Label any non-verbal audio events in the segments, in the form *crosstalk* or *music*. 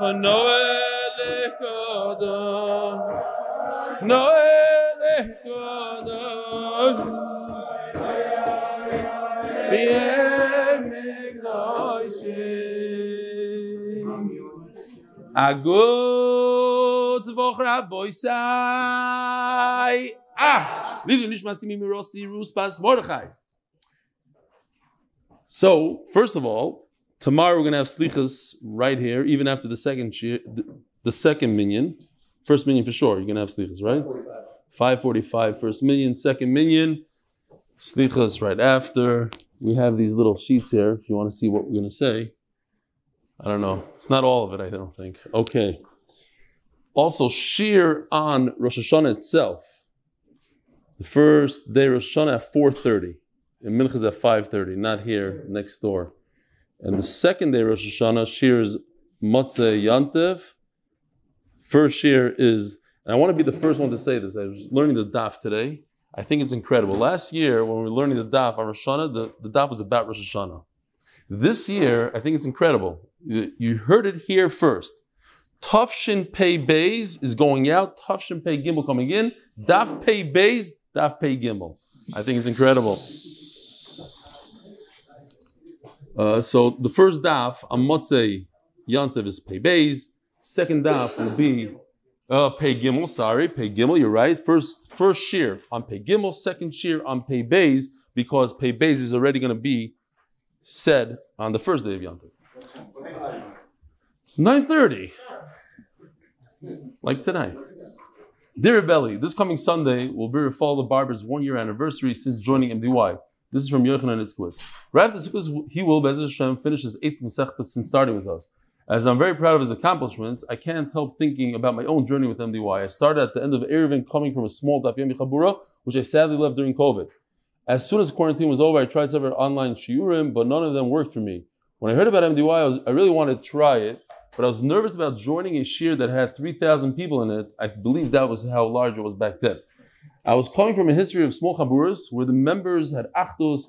Noel. Noel. A. Ah, Mordechai. So, first of all, tomorrow we're going to have slichas right here, even after the second the, the second minion, First minion for sure, you're going to have slichas, right? 545 first minion, second minion, slichas right after. We have these little sheets here if you want to see what we're going to say. I don't know. It's not all of it, I don't think. Okay. Also, shear on Rosh Hashanah itself. The first day Rosh Hashanah at 4.30. And Minchas at 5.30, not here, next door. And the second day Rosh Hashanah, shear is Motzei Yantev. First shear is, and I want to be the first one to say this. I was learning the daf today. I think it's incredible. Last year, when we were learning the daf on Rosh Hashanah, the, the daf was about Rosh Hashanah. This year, I think it's incredible. You, you heard it here first. Tufshin Pei Bays is going out. Tufshin Pei Gimel coming in. Daf Pei Bays, Daf Pei Gimel. I think it's incredible. Uh, so the first daf on Motzei Yantav is Pei Beis. Second daf will be uh, Pei Gimel. Sorry, Pei Gimel. You're right. First first shear on Pei Gimel. Second shear on Pei Beis because Pei Beis is already going to be said on the first day of Yantav. 9.30. Like tonight. Dear Belly, this coming Sunday will be Fall the Barber's one year anniversary since joining MDY. This is from Yochanan Itzkowitz. After Sukkot, he will, Be'ez Hashem, finish his eighth Masechta since starting with us. As I'm very proud of his accomplishments, I can't help thinking about my own journey with MDY. I started at the end of Eruvin coming from a small Daf Yomi Chabura, which I sadly left during COVID. As soon as quarantine was over, I tried several online shiurim, but none of them worked for me. When I heard about MDY, I, was, I really wanted to try it, but I was nervous about joining a shir that had 3,000 people in it. I believe that was how large it was back then. I was coming from a history of small chaburas where the members had achdos,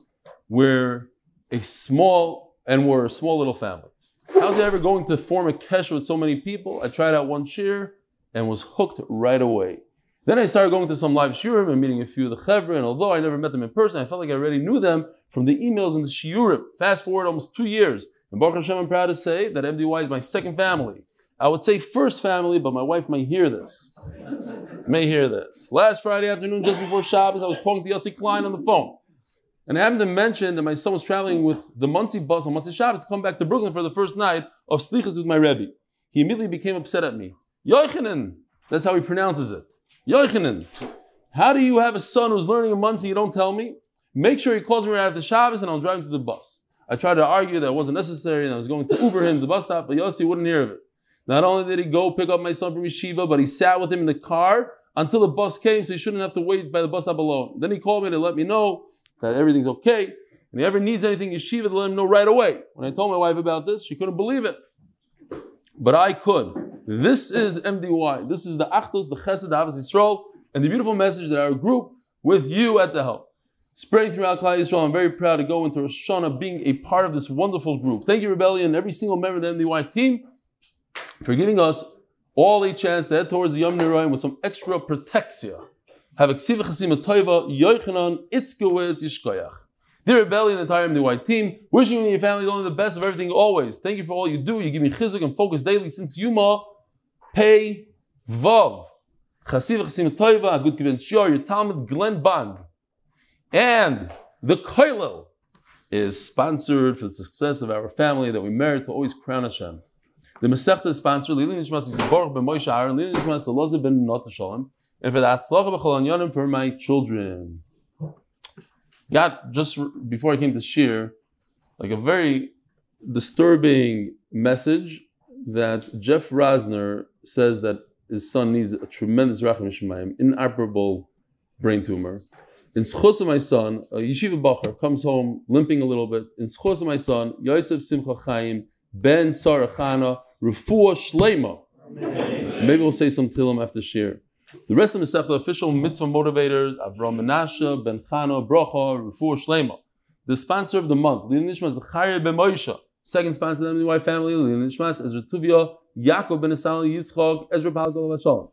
were a small and were a small little family. How's it ever going to form a kesh with so many people? I tried out one shir and was hooked right away. Then I started going to some live shiurim and meeting a few of the chevra, and although I never met them in person, I felt like I already knew them from the emails and the shiurim. Fast forward almost two years, and Baruch Hashem, I'm proud to say that MDY is my second family. I would say first family, but my wife may hear this. May hear this. Last Friday afternoon, just before Shabbos, I was talking to Yossi Klein on the phone. And I happened to mention that my son was traveling with the Monsey bus on Monsey Shabbos to come back to Brooklyn for the first night of Slichas with my Rebbe. He immediately became upset at me. Yochanan, that's how he pronounces it. Yochanan, how do you have a son who's learning a Monsey you don't tell me? Make sure he calls me right after Shabbos and I'll drive him to the bus. I tried to argue that it wasn't necessary and I was going to Uber him to the bus stop, but Yossi wouldn't hear of it. Not only did he go pick up my son from yeshiva, but he sat with him in the car until the bus came, so he shouldn't have to wait by the bus stop alone. Then he called me to let me know that everything's okay. And he ever needs anything yeshiva to let him know right away. When I told my wife about this, she couldn't believe it. But I could. This is MDY. This is the Achtos, the Chesed, the Avos Yisrael, and the beautiful message that our group, with you at the help, spreading throughout Klal Yisrael. I'm very proud to go into Rosh Hashanah being a part of this wonderful group. Thank you, Rebellion, every single member of the MDY team for giving us all a chance to head towards the Yom Nirayim with some extra protexia. Have a ksiva chasima toiva, yoichanan, Itzkowitz yishkoyach. Dear Rebelli and the entire MDY team, wishing you and your family only the best of everything always. Thank you for all you do. You give me chizuk and focus daily since Yuma, pay, vav. Chasiva chasima toiva, a good kibbutz shor, your Talmud Glenn Bond. And the Koilel is sponsored for the success of our family that we merit to always crown Hashem. The Masechta is sponsored Lili Nishmas Yisborach ben Moshe Aaron, Lili Nishmas Elazar ben Not Shalom, and for the Atzlacha b'chol anyonim for my children. Got just before I came to Shir, like a very disturbing message that Jeff Rosner says that his son needs a tremendous rachim shemayim, inoperable brain tumor. In schos of my son, a yeshiva bacher comes home limping a little bit. In schos of my son, Yosef Simcha Chaim ben Sarah Chana Refuah Shlema. Maybe we'll say some Tilim after Shir. The rest of the official mitzvah motivators, Avram Menashe, Ben Chana, Brocha, Refuah Shlema. The sponsor of the month, Lina Nishmas Zachariah Ben Moshe. Second sponsor of the MDY family, Lina Nishmas Ezra Tuvia, Yaakov ben Esal Yitzchok, Ezra Palkal Shalom.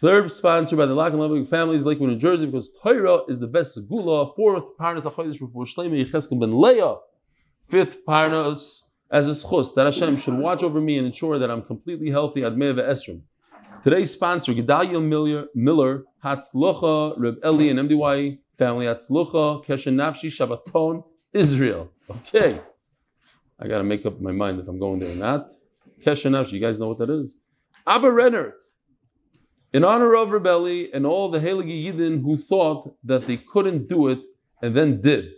Third sponsor by the Lack and families, Lakewood, New Jersey, because Torah is the best segula. Fourth, Parnas Achodesh Refuah Shleima Yecheskel ben Leah. Fifth, Parnas as a schus that Hashem should watch over me and ensure that I'm completely healthy. Admei ve'esrim. Today's sponsor, Gedalia Miller, Miller Hatzlucha, Reb Eli, and MDY family, Hatzlucha, Keshernafshi, Shabbaton, Israel. Okay. I got to make up my mind if I'm going there or not. Keshernafshi, you guys know what that is? Abba Rennert. In honor of Reb Eli and all the Heilige Yidden who thought that they couldn't do it and then did.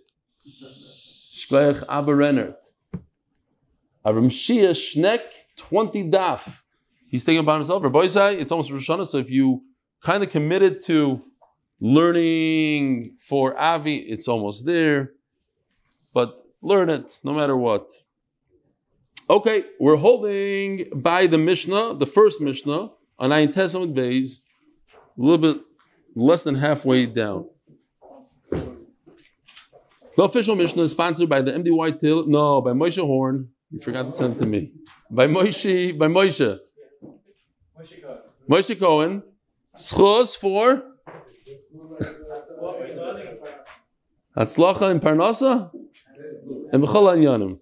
Shkoyach Abba Rennert. Avram Shia Schneck, 20 daf. He's taking upon himself. Rabbi it's almost Rosh Hashanah, so if you kind of committed to learning for Avi, it's almost there. But learn it no matter what. Okay, we're holding by the Mishnah, the first Mishnah, on Ayin Tes Amud Bays, a little bit less than halfway down. The official Mishnah is sponsored by the MDY Till, no, by Moshe Horn. You forgot to send it to me. By Moshe, by Moshe. Moshe Cohen. Schos for Hatzlacha in Parnasa and B'chol Anyanim.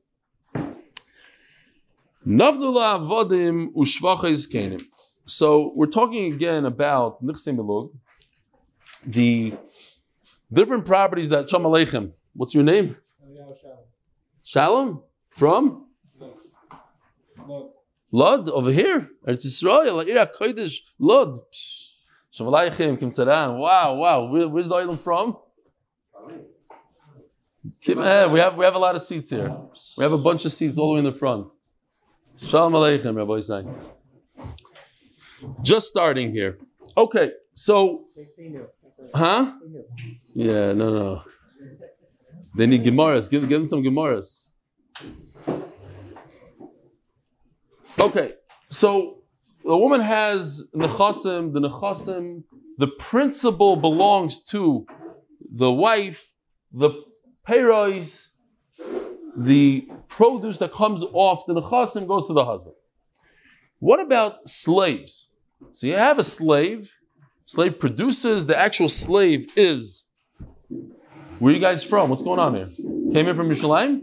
Navdula avodim ushvachis kenim. So we're talking again about Nichse the different properties that Shalom Aleichem. What's your name? Shalom. Shalom? From? Lod over here. It's Israel. Ira Kodesh Lod. Shalom Aleichem Kim. Wow, wow. Where, where's the island from? Keep eh, we have we have a lot of seats here. We have a bunch of seats all the way in the front. Shalom Aleichem, Rabbi Isai. Just starting here. Okay, so, huh? Yeah, no, no. They need Gemaras. Give, give them some Gemaras. Okay, so the woman has nechasim. The nechasim, the principle belongs to the wife. The payrois, the produce that comes off the nechasim goes to the husband. What about slaves? So you have a slave. Slave produces. The actual slave is. Where you guys from? What's going on here? Came in from Yerushalayim?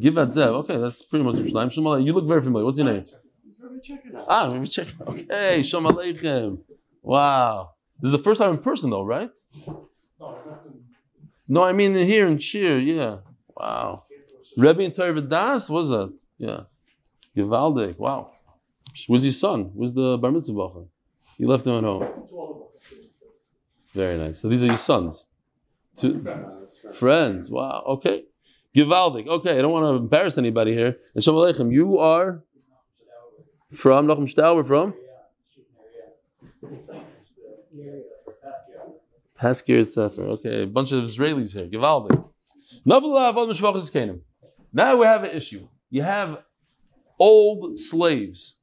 Givat Zev. Okay, that's pretty much Yerushalayim. Shalom You look very familiar. What's your name? Ah, let me check. Okay, Shalom Aleichem. Wow. This is the first time in person, though, right? No, I mean here in Cheer, yeah. Wow. Rebbe and Torah Das, what was that? Yeah. Givaldik, wow. Where's his son? Where's the bar mitzvah He left him at home. Very nice. So these are your sons? Two friends. Wow. Okay. Givaldik. Okay, I don't want to embarrass anybody here. And Shalom Aleichem, you are from Nachum Shtal, we're from? Paskir Sefer. Okay, a bunch of Israelis here. Givaldik. Now we have an issue. You have old slaves.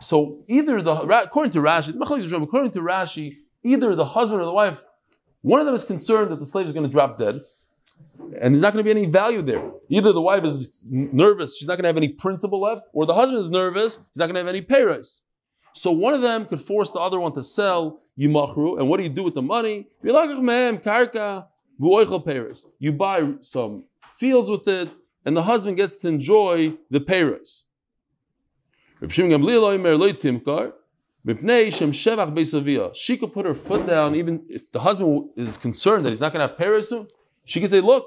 So either the according to Rashi, according to Rashi, either the husband or the wife, one of them is concerned that the slave is going to drop dead, and there's not going to be any value there. Either the wife is nervous, she's not going to have any principle left, or the husband is nervous, he's not going to have any payros. So one of them could force the other one to sell yimachru, and what do you do with the money? Oh, you buy some fields with it, and the husband gets to enjoy the payros. She could put her foot down, even if the husband is concerned that he's not going to have payros soon. She could say, "Look,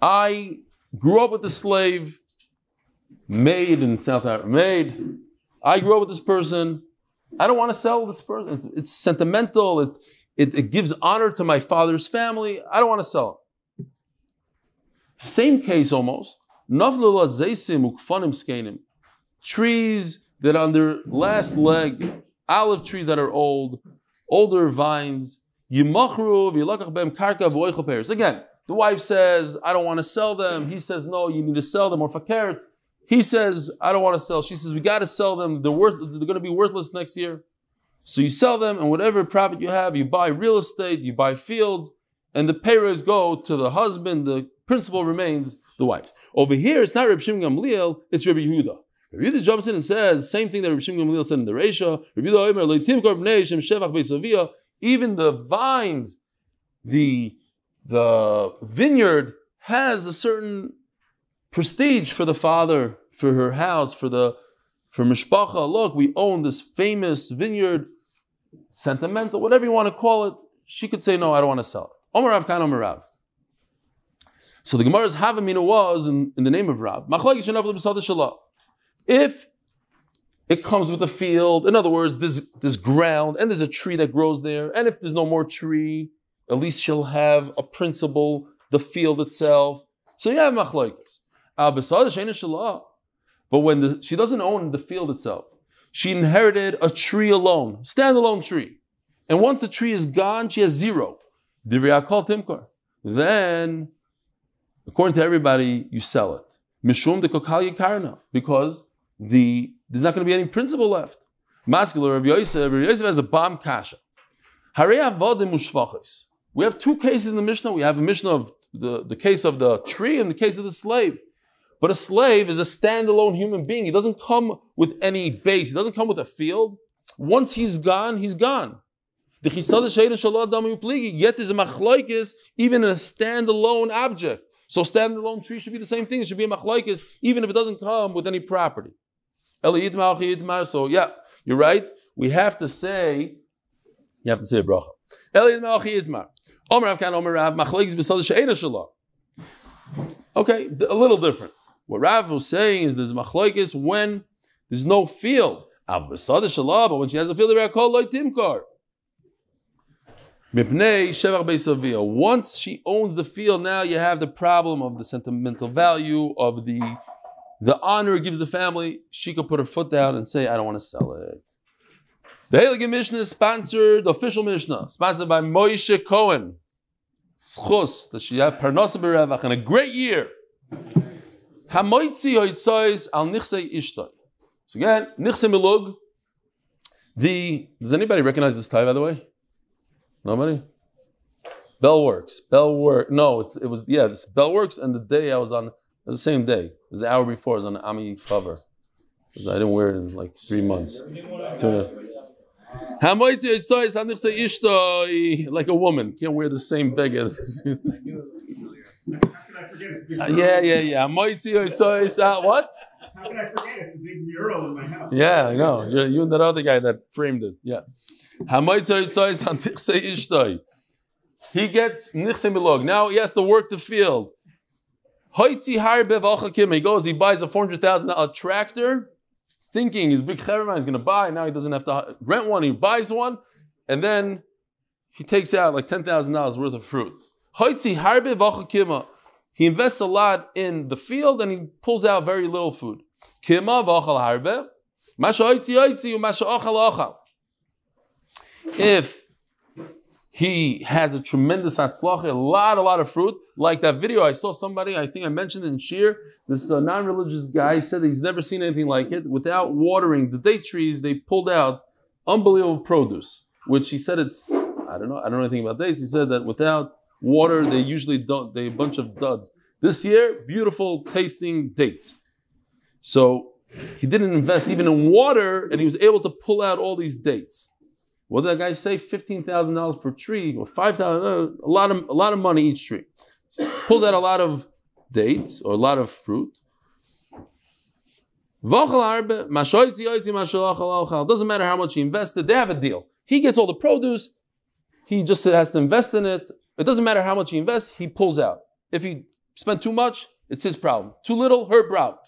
I grew up with a slave, made in South Africa, made. I grew up with this person. I don't want to sell this person. It's, it's sentimental. It, it, it, gives honor to my father's family. I don't want to sell it. Same case almost. Trees that on their last leg, olive trees that are old, older vines. Again, the wife says, I don't want to sell them. He says, no, you need to sell them. Or fakir, he says, I don't want to sell. She says, we got to sell them. They're, worth, they're going to be worthless next year. So you sell them, and whatever profit you have, you buy real estate, you buy fields, and the payers go to the husband. The principal remains. the wives. Over here, it's not Rabbi Shimon Gamliel, it's Rabbi Yehuda. Rabbi Yehuda jumps in and says, same thing that Rabbi Shimon Gamliel said in the Reisha, Rabbi Yehuda, even the vines, the, the vineyard has a certain prestige for the father, for her house, for the for mishpacha. Look, we own this famous vineyard, sentimental, whatever you want to call it. She could say, no, I don't want to sell it. Omer Rav kan Omer Rav. So the Gemara's Havamina was in, in the name of Rav. If it comes with a field, in other words, there's, there's ground and there's a tree that grows there, and if there's no more tree, at least she'll have a principle, the field itself. So you have machlokes. Ah, but when the, she doesn't own the field itself, she inherited a tree alone, standalone tree. And once the tree is gone, she has zero. Then according to everybody, you sell it. Mishum de karna because the there's not going to be any principle left. Masculine Rav Yosef, Yosef has a bomb kasha. We have two cases in the Mishnah. We have a Mishnah of the, the case of the tree and the case of the slave. But a slave is a standalone human being. He doesn't come with any base. He doesn't come with a field. Once he's gone, he's gone. Yet there's a machlaikis even in a standalone object. So standalone tree should be the same thing. It should be a machlaikis, even if it doesn't come with any property. So yeah, you're right. We have to say, you have to say a bracha. Okay, a little different. What Rav was saying is there's machlaikis when there's no field. But when she has a field, they're called loy timkar. Once she owns the field, now you have the problem of the sentimental value of the the honor it gives the family. She could put her foot down and say, "I don't want to sell it." The Heilige Mishnah is sponsored, the official Mishnah, sponsored by Moshe Cohen. Schus, that she have parnasa and a great year. Al. So again, nichse milug. The does anybody recognize this tie by the way? Nobody? Bell works. Bell work. No, it's it was yeah. This bell works, and the day I was on it was the same day. It was the hour before. I was on the Ami cover. I didn't wear it in like three months. Like a woman can't wear the same bag. *laughs* Uh, yeah, yeah, yeah. Uh, what? How can I forget? It's a big mural in my house. Yeah, I know. You're, you and that other guy that framed it. Yeah. He gets nichse milog. Now he has to work the field. He goes, he buys a four hundred thousand dollar tractor, thinking his big cheraman is going to buy. Now he doesn't have to rent one. He buys one, and then he takes out like ten thousand dollars worth of fruit. He invests a lot in the field and he pulls out very little food. If he has a tremendous hatzlacha, a lot, a lot of fruit, like that video I saw somebody, I think I mentioned in Shir, this uh, non-religious guy said he's never seen anything like it. Without watering the date trees, they pulled out unbelievable produce, which he said it's, I don't know, I don't know anything about dates. He said that without water, they usually don't, they a bunch of duds. This year, beautiful tasting dates. So he didn't invest even in water, and he was able to pull out all these dates. What did that guy say? Fifteen thousand dollars per tree, or five thousand, uh, a lot of a lot of money each tree. Pulls out a lot of dates or a lot of fruit. Doesn't matter how much he invested, they have a deal. He gets all the produce, he just has to invest in it. It doesn't matter how much he invests, he pulls out. If he spent too much, it's his problem. Too little, her problem.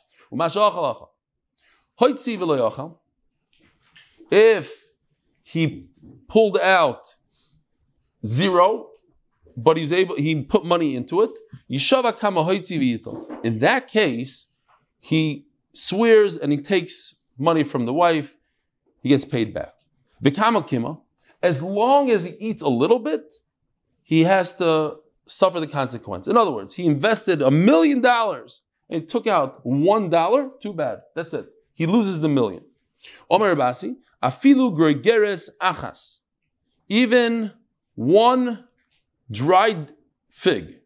If he pulled out zero, but he's able, he put money into it. In that case, he swears and he takes money from the wife, he gets paid back. As long as he eats a little bit, he has to suffer the consequence. In other words, he invested a million dollars and took out one dollar, too bad. That's it. He loses the million. Omer Abasi, afilu gregeres achas. Even one dried fig.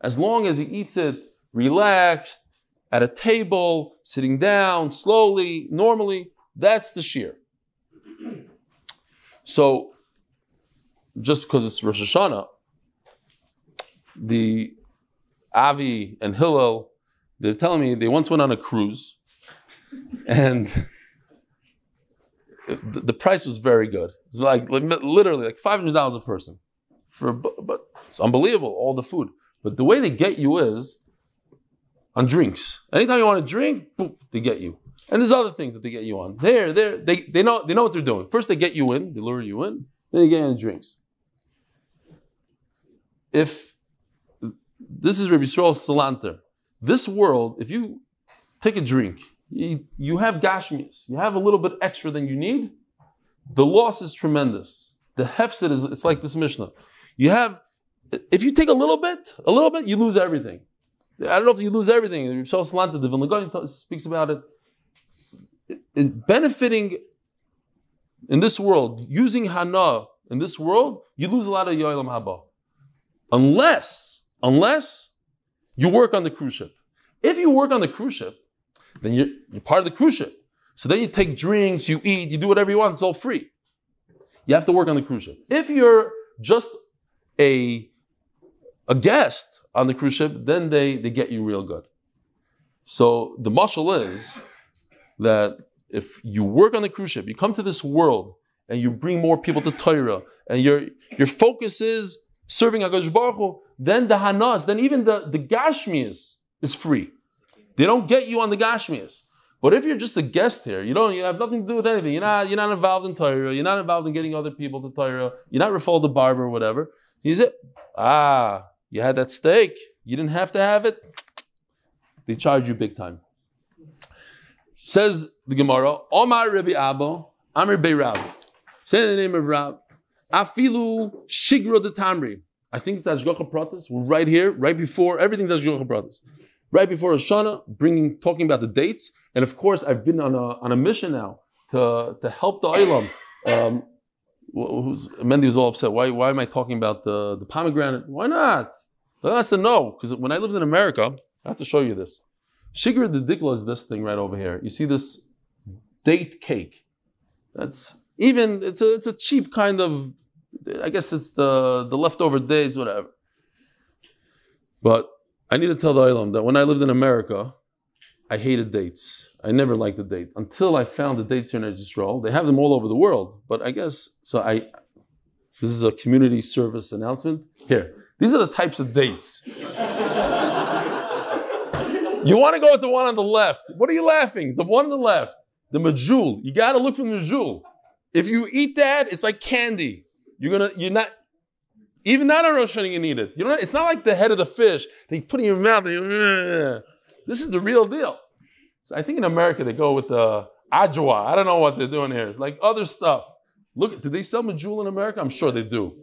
As long as he eats it relaxed, at a table, sitting down, slowly, normally, that's the shear. So, just because it's Rosh Hashanah, the Avi and Hillel, they're telling me they once went on a cruise and the, the price was very good. It's like, like literally like $500 a person. For, but, but it's unbelievable, all the food. But the way they get you is on drinks. Anytime you want to drink, boom, they get you. And there's other things that they get you on. There, there, they, they know they know what they're doing. First they get you in, they lure you in, then they get you on drinks. If this is Rabbi Yisrael Salanter, this world, if you take a drink, you, you have gashmis, you have a little bit extra than you need, the loss is tremendous. The hefset is it's like this Mishnah. You have if you take a little bit, a little bit, you lose everything. I don't know if you lose everything. The Salanta, the Vilna speaks about it. it. Benefiting in this world, using Hana in this world, you lose a lot of Yoilam Haba. Unless, unless you work on the cruise ship. If you work on the cruise ship, then you're, you're part of the cruise ship. So then you take drinks, you eat, you do whatever you want, it's all free. You have to work on the cruise ship. If you're just a, a guest, on the cruise ship, then they, they get you real good. So the mushal is that if you work on the cruise ship, you come to this world and you bring more people to Torah, and your your focus is serving Hakadosh Baruch Hu, then the hanas, then even the the gashmias is free. They don't get you on the gashmias. But if you're just a guest here, you don't you have nothing to do with anything. You're not you're not involved in Torah. You're not involved in getting other people to Torah. You're not Rafal the barber or whatever. He's it. Ah, you had that steak. You didn't have to have it. They charge you big time. Says the Gemara, Omar Rabbi Abba, Amir Bey Rav. Say the name of Rav. Afilu Shigro the Tamri. I think it's Ashgacha Pratis. We're right here, right before, everything's Ashgacha Pratis. Right before Ashana, bringing, talking about the dates. And of course, I've been on a, on a mission now to, to help the Olam. Um, who's Mendy was all upset. Why, why am I talking about the, the pomegranate? Why not? That has to know, because when I lived in America, I have to show you this. Shigur the dikla is this thing right over here. You see this date cake. That's even it's a it's a cheap kind of I guess it's the the leftover days, whatever. But I need to tell the Ilam that when I lived in America, I hated dates. I never liked the date until I found the dates here in Israel. They have them all over the world, but I guess so. I this is a community service announcement here. These are the types of dates. *laughs* you want to go with the one on the left. What are you laughing? The one on the left, the majul. You got to look for the majul. If you eat that, it's like candy. You're gonna, you're not, even not on Rosh Hashanah you need it. You know, it's not like the head of the fish. They put it in your mouth. You, *laughs* this is the real deal. So I think in America they go with the ajwa. I don't know what they're doing here. It's like other stuff. Look, do they sell majul in America? I'm sure they do.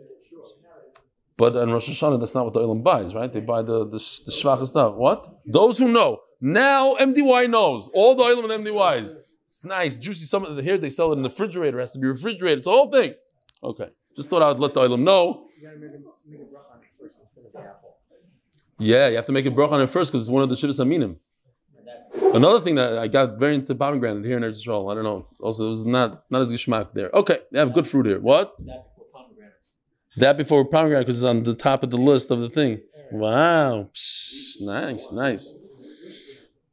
But on Rosh Hashanah, that's not what the Olam buys, right? They buy the, the, the shvacha stuff. What? Those who know. Now MDY knows. All the Olam and MDYs. It's nice, juicy. Some of the, here they sell it in the refrigerator. It has to be refrigerated. It's a whole thing. Okay. Just thought I would let the Olam know. Yeah, you have to make a brach on it first because it's one of the Shivas Aminim. Another thing that I got very into pomegranate here in Israel. I don't know. Also, it was not not as geschmack there. Okay, they have good fruit here. What? That before pomegranate because it's on the top of the list of the thing. Wow. Psh, nice, nice.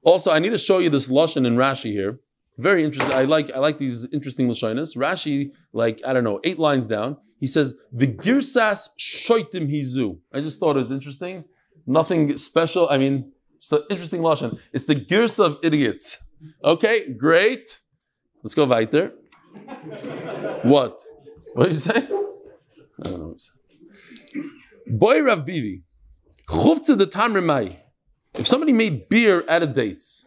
Also, I need to show you this Lashon in Rashi here. Very interesting. I like I like these interesting Lashonis. Rashi, like, I don't know, eight lines down, he says, the girsas shoitim hizu. I just thought it was interesting. Nothing special. I mean, it's an interesting Lashon. It's the girsa of idiots. Okay, great. Let's go weiter. what? What did you say? I don't know. Boy Rav Bivi, chufta the tamrimai. If somebody made beer out of dates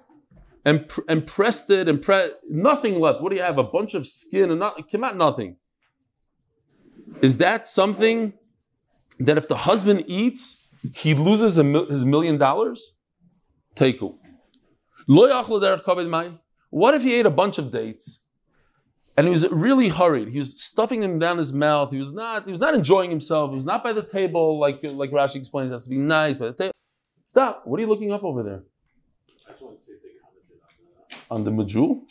and, and pressed it and pre- nothing left, what do you have? A bunch of skin and not, came out nothing. Is that something that if the husband eats, he loses his million dollars? Teiku. What if he ate a bunch of dates and he was really hurried. He was stuffing them down his mouth. He was not, he was not enjoying himself. He was not by the table, like, like Rashi explains, it has to be nice by the table. Stop. What are you looking up over there? I just want to see if they commented On the Majul?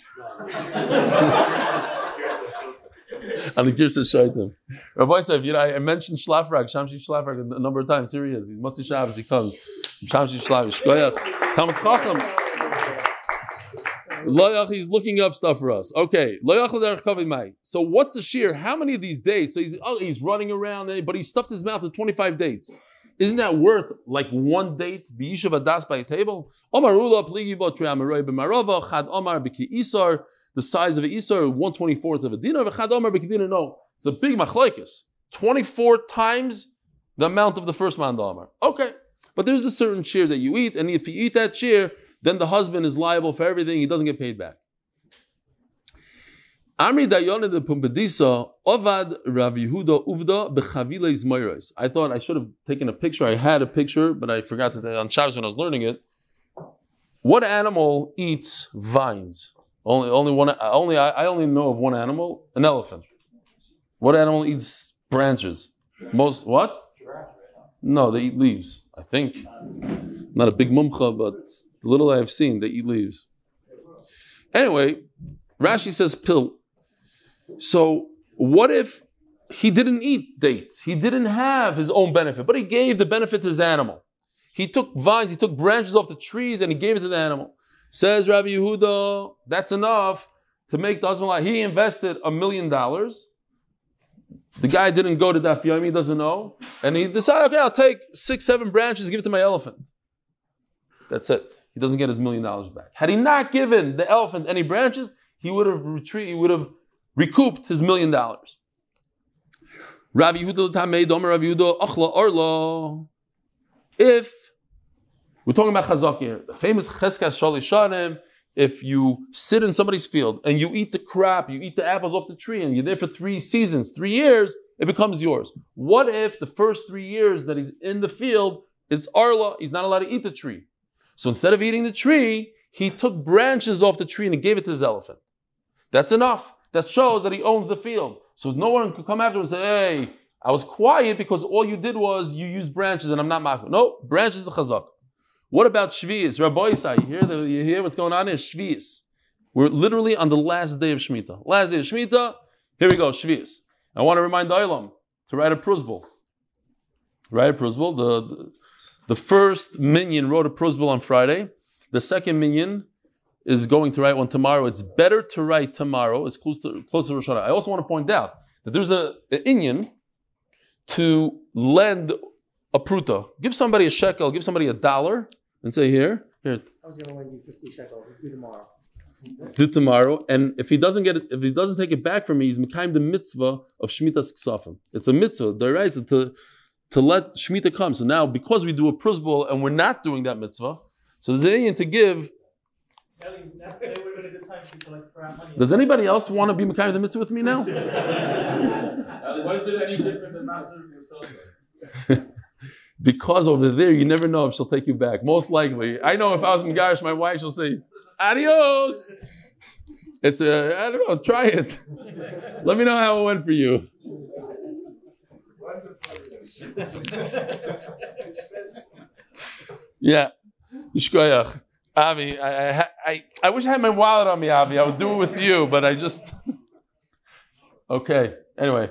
on the Girsa Shaitim. Rabbi said, you know, I mentioned Shlafrak, Shamshi Shlafrak a number of times. Here he is. He's Motzi Shabbos, he comes. Shamshi Shlafrak, Shkoyach. Talmud Chacham. Loyach, he's looking up stuff for us. Okay. Loyach l'derech kavod mai. So what's the shear? How many of these dates? So he's oh, he's running around, but he stuffed his mouth with 25 dates. Isn't that worth like one date? B'yishav adas by a table? Omar ula pligi bo triamaroi b'marova chad omar b'ki isar. The size of an isar, one twenty fourth of a dinar. V'chad omar b'ki dinar. No, it's a big machlokes. Twenty four times the amount of the first man omar. Okay, but there's a certain shear that you eat, and if you eat that shear, then the husband is liable for everything. He doesn't get paid back. Amri Dayon de Pumbedisa, Ovad Rav Yehuda Uvda Bechavile Izmayros. I thought I should have taken a picture. I had a picture, but I forgot to on Shabbos when I was learning it. What animal eats vines? Only, only one. Only I, I only know of one animal, an elephant. What animal eats branches? Most what? No, they eat leaves. I think. Not a big mumcha, but the little I've seen, they eat leaves. Anyway, Rashi says pill. So what if he didn't eat dates? He didn't have his own benefit, but he gave the benefit to his animal. He took vines, he took branches off the trees, and he gave it to the animal. Says Rabbi Yehuda, that's enough to make the husband lie. He invested a million dollars. The guy didn't go to Daf Yomi, he doesn't know. And he decided, okay, I'll take six, seven branches, give it to my elephant. That's it. He doesn't get his million dollars back. Had he not given the elephant any branches, he would have retreated, he would have recouped his million dollars. Rav Yehuda. If we're talking about chazak here, the famous Cheskas Shalishanim, if you sit in somebody's field and you eat the crap, you eat the apples off the tree, and you're there for three seasons, three years, it becomes yours. What if the first three years that he's in the field, it's Arla, he's not allowed to eat the tree. So instead of eating the tree, he took branches off the tree and he gave it to his elephant. That's enough. That shows that he owns the field. So no one could come after him and say, hey, I was quiet because all you did was you used branches and I'm not makbid. No, branches is a chazak. What about Shvi'is? Rabbi Isai, you hear, the, you hear what's going on here? Shvi'is. We're literally on the last day of Shemitah. Last day of Shemitah, here we go, Shvi'is. I want to remind the Olam to write a prusbul. Write a prusbul. The, the, the first minion wrote a prusbul on Friday. The second minion is going to write one tomorrow. It's better to write tomorrow. It's close to, close to Rosh Hashanah. I also want to point out that there's a, an Inyan to lend a pruta. Give somebody a shekel, give somebody a dollar, and say, here, here, I was going to lend you 50 shekels. Do tomorrow. do tomorrow. And if he doesn't get it, if he doesn't take it back from me, he's mekayim the mitzvah of shmitas ksafim. It's a mitzvah, the to to let shmita come. So now, because we do a prusbul and we're not doing that mitzvah, so there's an to give. Does anybody else want to be mekayim the mitzvah with me now? Why is it any different than Master *laughs* because over there you never know if she'll take you back. Most likely, I know if I was Megarish, my wife, she'll say, "Adios." It's a I don't know. Try it. Let me know how it went for you. Yeah, Shkoyach. Avi, I, I, I, wish I had my wallet on me, Avi. I would do it with you, but I just. *laughs* Okay. Anyway,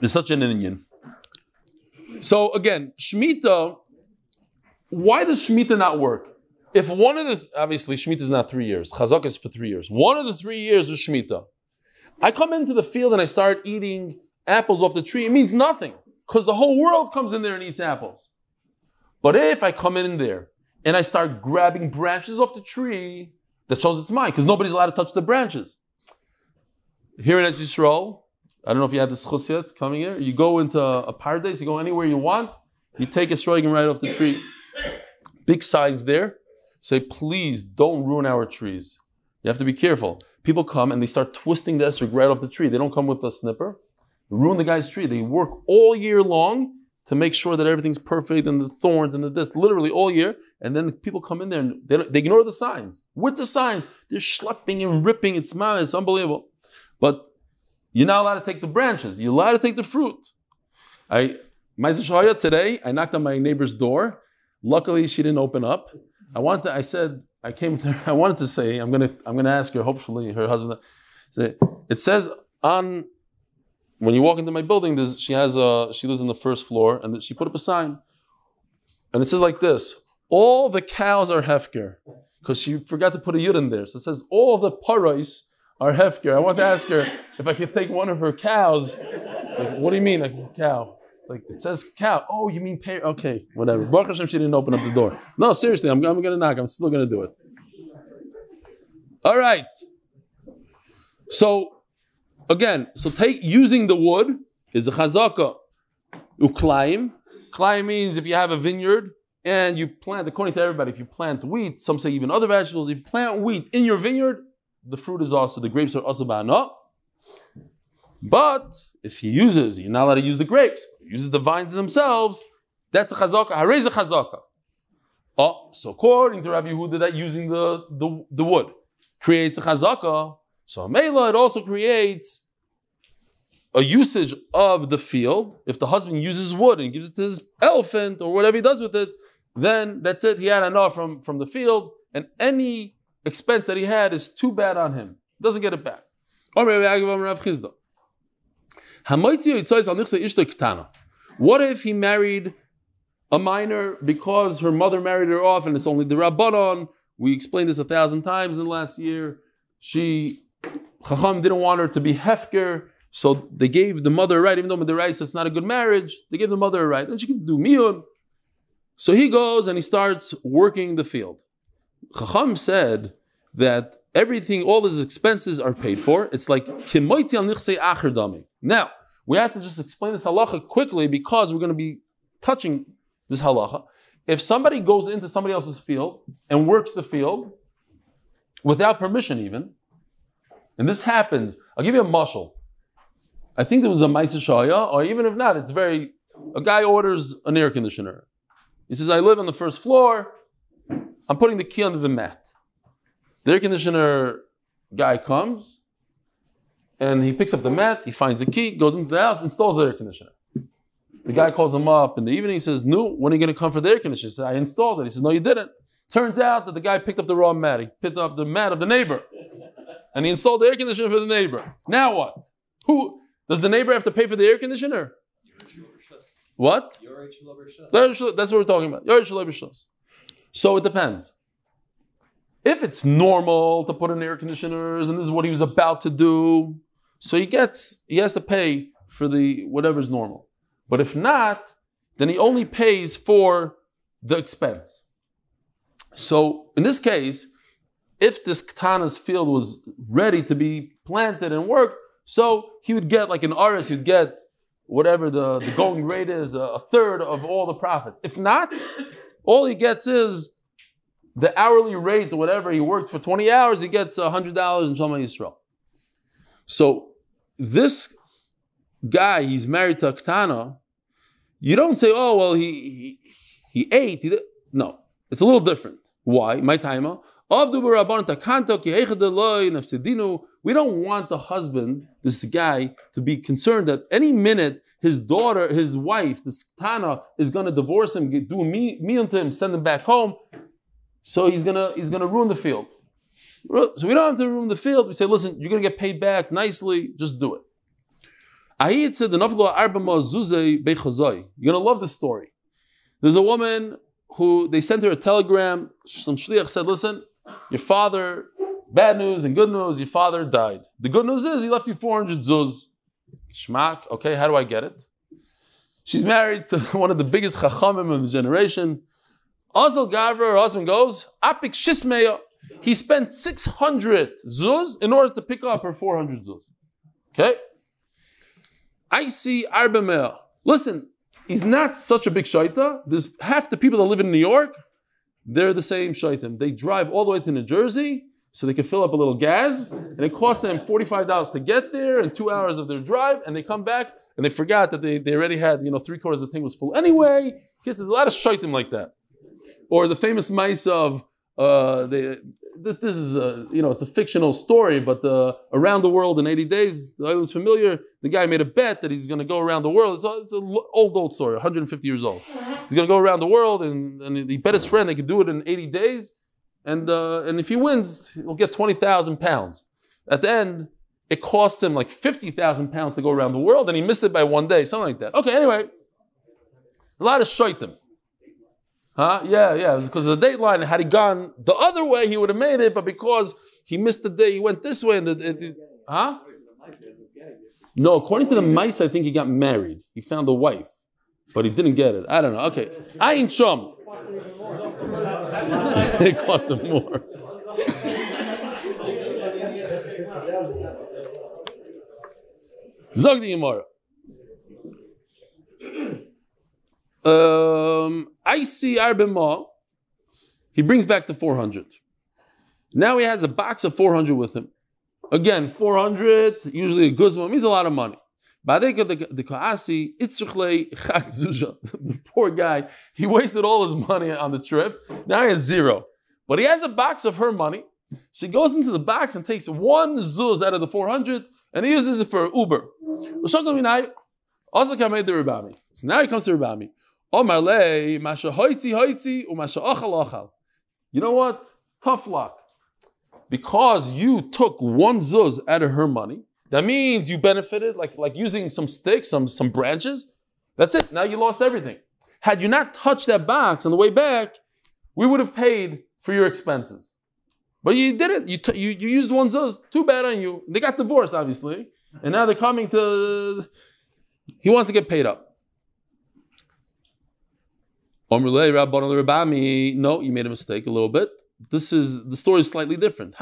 there's such an Inyan. So again, Shemitah, why does Shemitah not work? If one of the, obviously Shemitah is not three years, Chazak is for three years. One of the three years is Shemitah. I come into the field and I start eating apples off the tree, it means nothing because the whole world comes in there and eats apples. But if I come in there and I start grabbing branches off the tree, that shows it's mine because nobody's allowed to touch the branches. Here in Eretz Yisrael, I don't know if you had this chus yet coming here. You go into a paradise, you go anywhere you want, you take a strogan right off the tree. Big signs there say, please don't ruin our trees. You have to be careful. People come and they start twisting the esrog right off the tree. They don't come with a snipper. They ruin the guy's tree. They work all year long to make sure that everything's perfect and the thorns and the this, literally all year. And then people come in there and they, they ignore the signs. With the signs, they're schlepping and ripping. It's man, it's unbelievable. But you're not allowed to take the branches. You're allowed to take the fruit. I Ma'aser Shahaya today, I knocked on my neighbor's door. Luckily, she didn't open up. I wanted to, I said, I came to *laughs* I wanted to say, I'm gonna, I'm gonna ask her, hopefully her husband, say, it says on, when you walk into my building, she has a, she lives on the first floor, and she put up a sign. And it says like this, all the cows are hefker. Because she forgot to put a yud in there. So it says all the parais are hefker. I want to ask her if I could take one of her cows. Like, what do you mean, a cow? Like, it says cow. Oh, you mean pay? Okay, whatever. Baruch Hashem, she didn't open up the door. No, seriously, I'm, I'm going to knock. I'm still going to do it. All right. So, again, so take using the wood is a chazaka. Uklaim. Klaim means if you have a vineyard and you plant, according to everybody, if you plant wheat, some say even other vegetables, if you plant wheat in your vineyard, the fruit is also, the grapes are also ba'ana. But if he uses, you're not allowed to use the grapes, he uses the vines themselves, that's a chazaka. Harez a chazaka. Oh, so according to Rabbi Yehuda, that using the, the, the wood creates a chazaka. So Mela, it also creates a usage of the field. If the husband uses wood and gives it to his elephant or whatever he does with it, then that's it. He had enough from, from the field, and any expense that he had is too bad on him. Doesn't get it back. What if he married a minor because her mother married her off and it's only the Rabbanon? We explained this a thousand times in the last year. She, Chacham didn't want her to be Hefker, so they gave the mother a right, even though the rice it's not a good marriage, they gave the mother a right. And she can do miyun. So he goes and he starts working the field. Chacham said that everything, all his expenses are paid for. It's like al. Now, we have to just explain this halacha quickly because we're going to be touching this halacha. If somebody goes into somebody else's field and works the field without permission, even, and this happens, I'll give you a mushal. I think there was a Maisa Shaya, or even if not, it's very. A guy orders an air conditioner. He says, I live on the first floor. I'm putting the key under the mat. The air conditioner guy comes and he picks up the mat, he finds a key, goes into the house, installs the air conditioner. The guy calls him up in the evening. He says, No, when are you going to come for the air conditioner? He says, I installed it. He says, No, you didn't. Turns out that the guy picked up the wrong mat. He picked up the mat of the neighbor. And he installed the air conditioner for the neighbor. Now what? Who does the neighbor have to pay for the air conditioner? What? That's what we're talking about. So it depends. If it's normal to put in air conditioners and this is what he was about to do, so he gets he has to pay for the whatever is normal. But if not, then he only pays for the expense. So in this case, if this katana's field was ready to be planted and worked, so he would get like an aris, he'd get whatever the, the going *laughs* rate is, a, a third of all the profits. If not, all he gets is the hourly rate whatever he worked for 20 hours, he gets $100 in Shema Yisrael. So this guy, he's married to a Ktana, you don't say, oh, well, he, he, he ate. He no, it's a little different. Why? My timer. We don't want the husband, this guy, to be concerned that any minute his daughter, his wife, this Tana, is going to divorce him, do me, me unto him, send him back home. So he's gonna he's gonna ruin the field. So we don't have to ruin the field. We say, listen, you're gonna get paid back nicely. Just do it. Ahiyat said, You're gonna love this story. There's a woman who they sent her a telegram. Some shliach said, listen, your father, bad news and good news, your father died. The good news is he left you 400 zuz. Shmak, okay, how do I get it? She's married to *laughs* one of the biggest chachamim of the generation. Azal Gavra, her husband goes, Apik Shismeya. He spent 600 zuz in order to pick up her 400 zuz. Okay? I see Arbamel. Listen, he's not such a big shaita. There's half the people that live in New York, they're the same shaitim. They drive all the way to New Jersey so they could fill up a little gas, and it cost them $45 to get there and two hours of their drive, and they come back and they forgot that they, they already had, you know, three quarters of the thing was full anyway. Kids, a lot of shaitim like that. Or the famous mice of uh, they, this, this is a, you know, it's a fictional story, but uh, around the world in 80 days, the island's familiar. The guy made a bet that he's going to go around the world. It's, a- it's an old, old story, 150 years old. He's going to go around the world, and, and he bet his friend they could do it in 80 days. And, uh, and if he wins, he'll get 20,000 pounds. At the end, it cost him like 50,000 pounds to go around the world, and he missed it by one day, something like that. Okay, anyway, a lot of shaitim. Huh? Yeah, yeah. It was because of the date line. Had he gone the other way, he would have made it. But because he missed the day, he went this way. And the, huh? No, according to the mice, I think he got married. He found a wife, but he didn't get it. I don't know. Okay, I ain't chum. *laughs* it cost him more. Zog the Gemara. Um, I see Arbema. He brings back the 400. Now he has a box of 400 with him. Again, 400, usually a guzma, means a lot of money. *laughs* The poor guy, he wasted all his money on the trip. Now he has zero. But he has a box of her money. So he goes into the box and takes one zuz out of the 400 and he uses it for Uber. So now he comes to Rabami. You know what? Tough luck. Because you took one zuz out of her money, that means you benefited, like, like using some sticks, some, some branches. That's it. Now you lost everything. Had you not touched that box on the way back, we would have paid for your expenses. But you did it. You, t- you, you used one zuz. Too bad on you. They got divorced, obviously. And now they're coming to. He wants to get paid up. No, you made a mistake a little bit. This is the story is slightly different.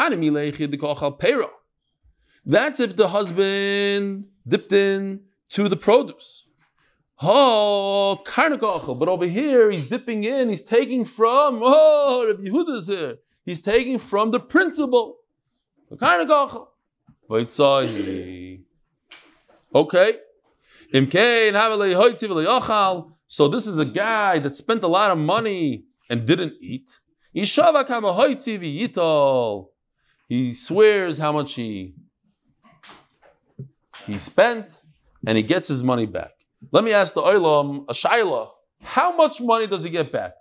That's if the husband dipped in to the produce. Oh. But over here, he's dipping in. He's taking from. Oh, Rabbi Yehuda's here. He's taking from the principal. The Okay. So this is a guy that spent a lot of money and didn't eat. He swears how much he he spent, and he gets his money back. Let me ask the oilam a shaila. How much money does he get back?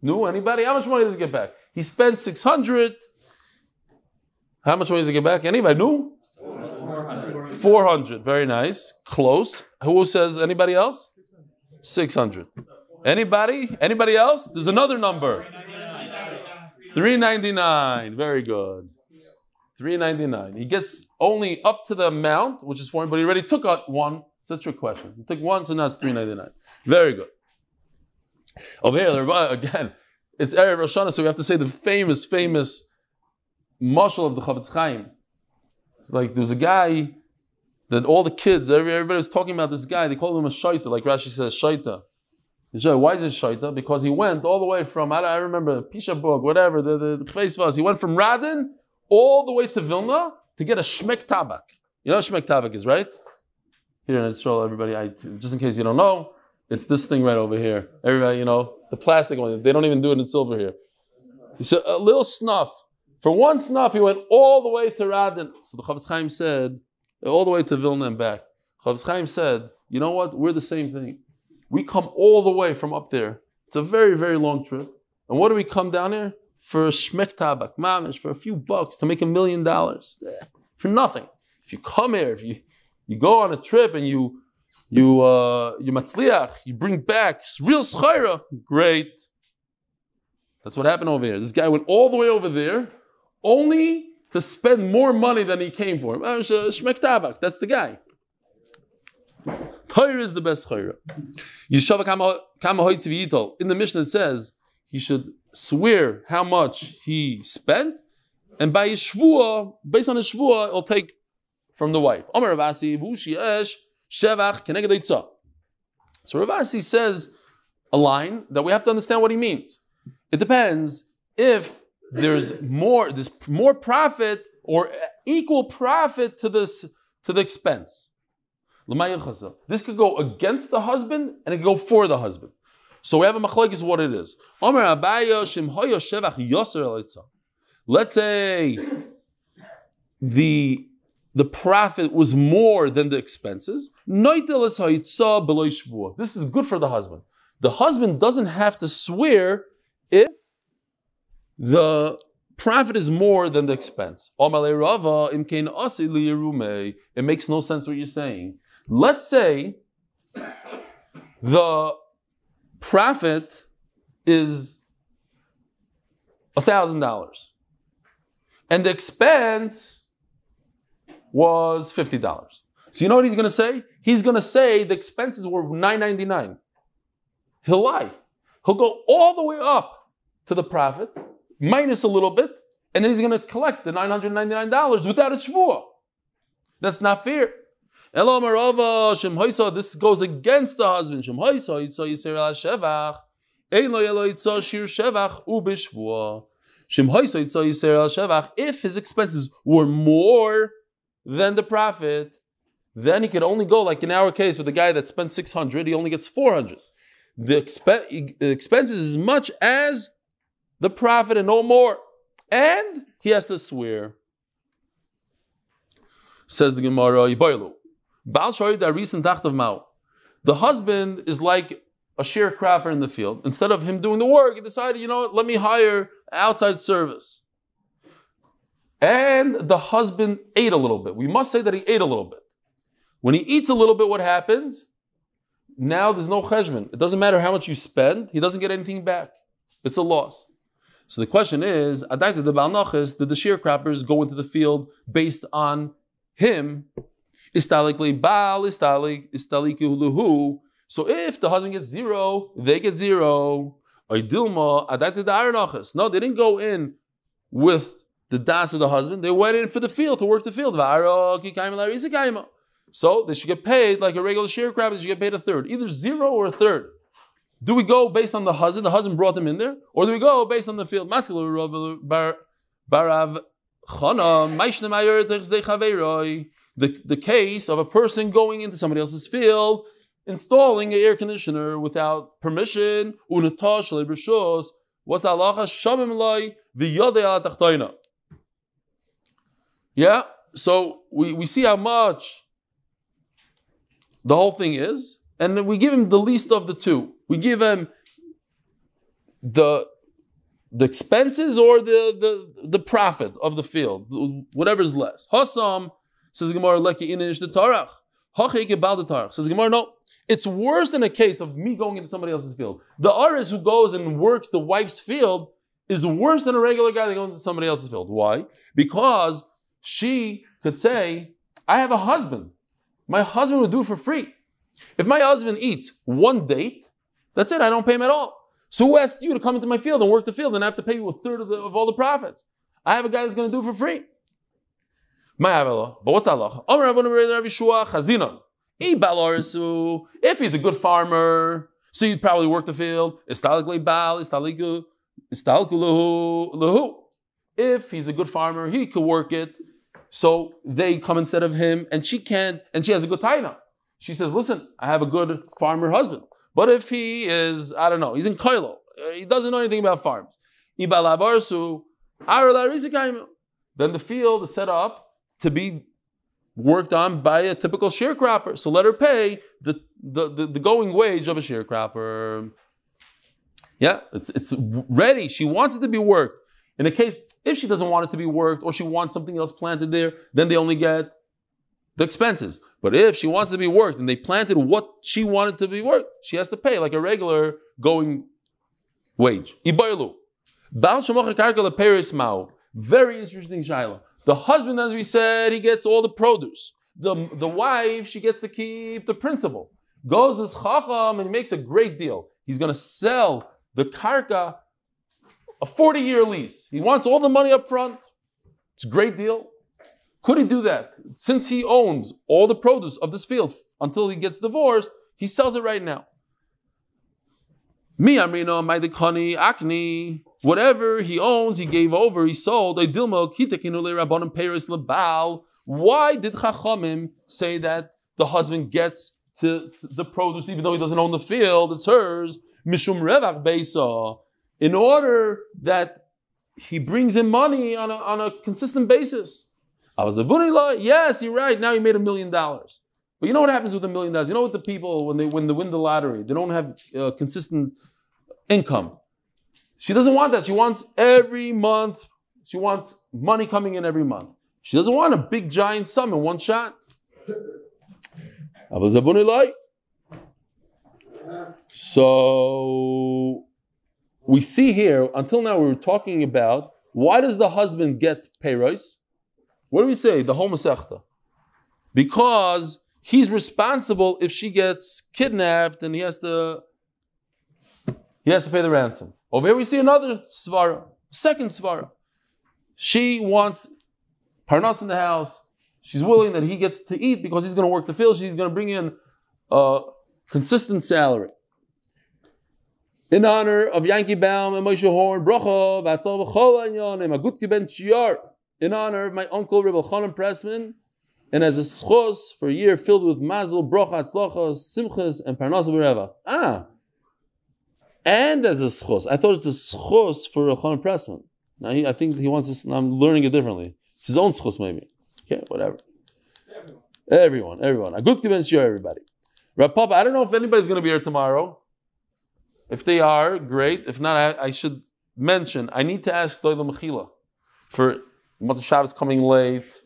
No, anybody? How much money does he get back? He spent six hundred. How much money does he get back? Anybody? No. 400. Very nice. Close. Who says anybody else? 600. Anybody? Anybody else? There's another number. 399. Very good. 399. He gets only up to the amount, which is for him, but he already took out one. It's a trick question. He took one, so now it's 399. Very good. Over here, again, it's Erev Rosh Hashanah, so we have to say the famous, famous marshal of the Chofetz Chaim. It's like there was a guy that all the kids, everybody was talking about this guy. They called him a shaita, like Rashi says, shaita. Why is it shaita? Because he went all the way from, I, I remember, Pishabog, whatever, the, the, the place was. He went from Radin all the way to Vilna to get a shmek tabak. You know what shmek tabak is, right? Here in Israel, everybody, I, just in case you don't know, it's this thing right over here. Everybody, you know, the plastic one. They don't even do it in silver here. It's a, a little snuff. For one snuff, he went all the way to Radin. So the Chofetz Chaim said, all the way to Vilna and back. Chofetz Chaim said, you know what? We're the same thing. We come all the way from up there. It's a very, very long trip. And what do we come down here? For shmek tabak, mamish, for a few bucks to make a million dollars. Eh, For nothing. If you come here, if you, you go on a trip and you you uh, you matzliach, you bring back real schayra, great. That's what happened over here. This guy went all the way over there, only to spend more money than he came for. Uh, sh- Shmek tabak, that's the guy. Torah is the best chayra. Yeshava kama. In the Mishnah it says he should swear how much he spent, and by his shvua, based on his shvua, he'll take from the wife. Omer Ravasi v'ushi shevach keneged. So Ravasi says a line that we have to understand what he means. It depends if there's more, there's more profit or equal profit to this to the expense. This could go against the husband and it could go for the husband. So we have a machlokes what it is. Let's say the the profit was more than the expenses. This is good for the husband. The husband doesn't have to swear if the profit is more than the expense. It makes no sense what you're saying. Let's say the profit is $1,000 and the expense was $50. So you know what he's going to say? He's going to say the expenses were $9.99. He'll lie. He'll go all the way up to the profit, minus a little bit, and then he's going to collect the $999 without a shvuah. That's not fair. Elo marava shem hoisa. This goes against the husband. Shem hoisa yitza yiser al shevach. Ein lo yelo yitza shir shevach ubishvua. Shem hoisa yitza yiser al shevach. If his expenses were more than the profit, then he could only go like in our case with the guy that spent six hundred, he only gets four hundred. The exp- expenses as much as the profit and no more, and he has to swear. Says the Gemara, Yiboilu. The recent dakhduma. The husband is like a sharecropper in the field. Instead of him doing the work, he decided, you know what, let me hire outside service. And the husband ate a little bit. We must say that he ate a little bit. When he eats a little bit, what happens? Now there's no cheshbon. It doesn't matter how much you spend, he doesn't get anything back. It's a loss. So the question is, did the Balnachis, did the sharecroppers go into the field based on him Istalik, So if the husband gets zero, they get zero. Dilma adakted the No, they didn't go in with the das of the husband. They went in for the field to work the field. So they should get paid like a regular sharecropper. They should get paid a third, either zero or a third. Do we go based on the husband? The husband brought them in there, or do we go based on the field? Barav the, the case of a person going into somebody else's field, installing an air conditioner without permission, what's halacha? Shamim loy v'yodei Yeah, so we, we see how much the whole thing is, and then we give him the least of the two. We give him the the expenses or the, the, the profit of the field, whatever's less. Hasam Says Gemara, Leki inish the Tarach. the Tarach. Says Gemara, no. It's worse than a case of me going into somebody else's field. The artist who goes and works the wife's field is worse than a regular guy that goes into somebody else's field. Why? Because she could say, I have a husband. My husband would do it for free. If my husband eats one date, that's it, I don't pay him at all. So who asked you to come into my field and work the field and I have to pay you a third of, the, of all the profits? I have a guy that's going to do it for free. But what's that law? If he's a good farmer, so you'd probably work the field. If he's a good farmer, he could work it. So they come instead of him, and she can't, and she has a good taina. She says, Listen, I have a good farmer husband. But if he is, I don't know, he's in Kailo, uh, he doesn't know anything about farms. Then the field is set up to be worked on by a typical sharecropper. So let her pay the, the, the, the going wage of a sharecropper. Yeah, it's, it's ready. She wants it to be worked. In a case, if she doesn't want it to be worked or she wants something else planted there, then they only get the expenses. But if she wants it to be worked and they planted what she wanted to be worked, she has to pay like a regular going wage. Ibaylu. Very interesting shaila. The husband, as we said, he gets all the produce. The, the wife, she gets to keep the principal. Goes this chacham and makes a great deal. He's going to sell the karka, a 40 year lease. He wants all the money up front. It's a great deal. Could he do that? Since he owns all the produce of this field until he gets divorced, he sells it right now. Mi amrino, uh, maidikani, akni. Whatever he owns, he gave over, he sold. Why did Chachamim say that the husband gets to, the produce even though he doesn't own the field? It's hers. Mishum revach beisa. In order that he brings in money on a, on a consistent basis. I was a bunila. Yes, you're right. Now he made a million dollars. But you know what happens with a million dollars? You know what the people when they when they win the lottery, they don't have uh, consistent income. She doesn't want that. She wants every month. She wants money coming in every month. She doesn't want a big giant sum in one shot. So we see here, until now we were talking about why does the husband get payros? What do we say? The whole Masechta. Because he's responsible if she gets kidnapped and he has to he has to pay the ransom. Over here we see another svara, second svara. She wants parnas in the house. She's willing that he gets to eat because he's going to work the field. She's going to bring in a consistent salary in honor of Yankee Baum and Moshe Horn, Bracha, Batzal B'chol Anyonim, Agut Kiben Shiar, in honor of my uncle Reb Elchanan Pressman, and as a schos for a year filled with mazel, bracha, atzlachas, simchas, and parnas bereva. Ah, and as a schos. I thought it's a schos for a Chanan Pressman. Now he, I think he wants this. I'm learning it differently. It's his own schos maybe. Okay, whatever. Everyone, everyone. A good kiben shiur, everybody. Rav Papa, I don't know if anybody's going to be here tomorrow. If they are, great. If not, I, I should mention, I need to ask Doyle Mechila for Motzei Shabbos coming late,